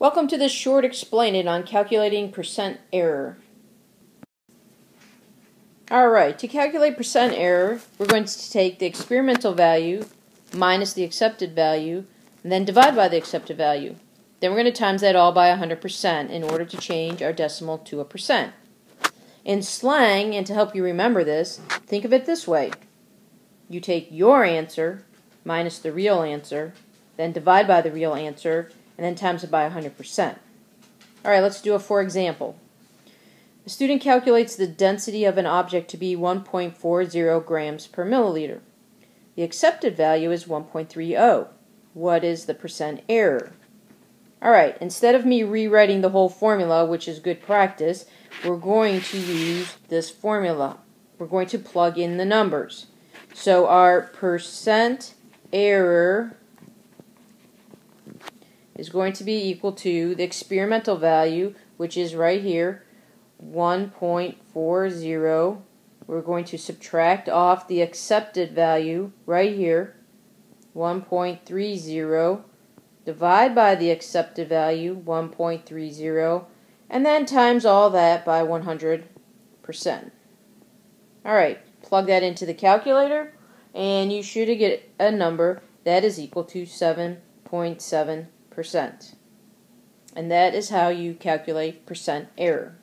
Welcome to this short explain it on calculating percent error. Alright, to calculate percent error, we're going to take the experimental value minus the accepted value, and then divide by the accepted value. Then we're going to times that all by 100% in order to change our decimal to a percent. In slang, and to help you remember this, think of it this way. You take your answer minus the real answer, then divide by the real answer, and then times it by 100%. All right, let's do a for example. A student calculates the density of an object to be 1.40 grams per milliliter. The accepted value is 1.30. What is the percent error? All right, instead of me rewriting the whole formula, which is good practice, we're going to use this formula. We're going to plug in the numbers. So our percent error is going to be equal to the experimental value, which is right here, 1.40. We're going to subtract off the accepted value right here, 1.30, divide by the accepted value, 1.30, and then times all that by 100%. All right, plug that into the calculator, and you should get a number that is equal to 7.7 percent. And that is how you calculate percent error.